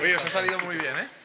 Oye, os ha salido muy bien, ¿eh?